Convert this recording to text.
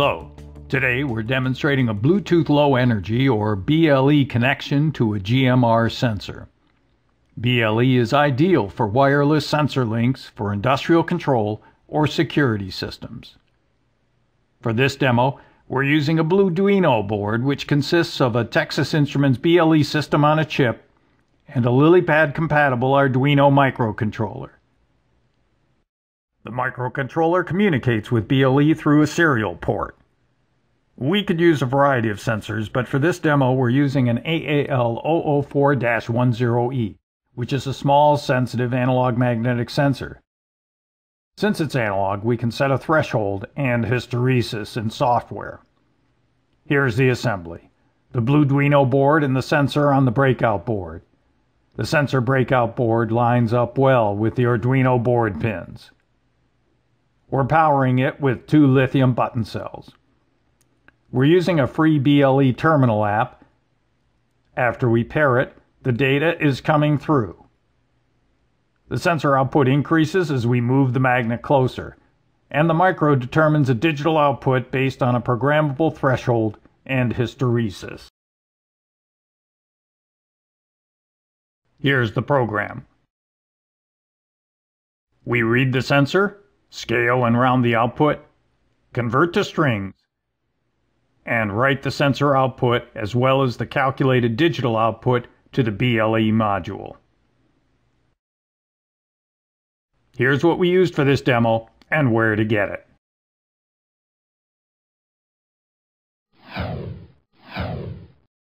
Hello. Today we're demonstrating a Bluetooth Low Energy or BLE connection to a GMR sensor. BLE is ideal for wireless sensor links for industrial control or security systems. For this demo, we're using a Blueduino board which consists of a Texas Instruments BLE system on a chip and a LilyPad compatible Arduino microcontroller. The microcontroller communicates with BLE through a serial port. We could use a variety of sensors, but for this demo we're using an AAL004-10E, which is a small sensitive analog magnetic sensor. Since it's analog, we can set a threshold and hysteresis in software. Here's the assembly. The Blueduino board and the sensor on the breakout board. The sensor breakout board lines up well with the Arduino board pins. We're powering it with two lithium button cells. We're using a free BLE terminal app. After we pair it, the data is coming through. The sensor output increases as we move the magnet closer, and the micro determines a digital output based on a programmable threshold and hysteresis. Here's the program. We read the sensor, scale and round the output, convert to strings, and write the sensor output as well as the calculated digital output to the BLE module. Here's what we used for this demo and where to get it.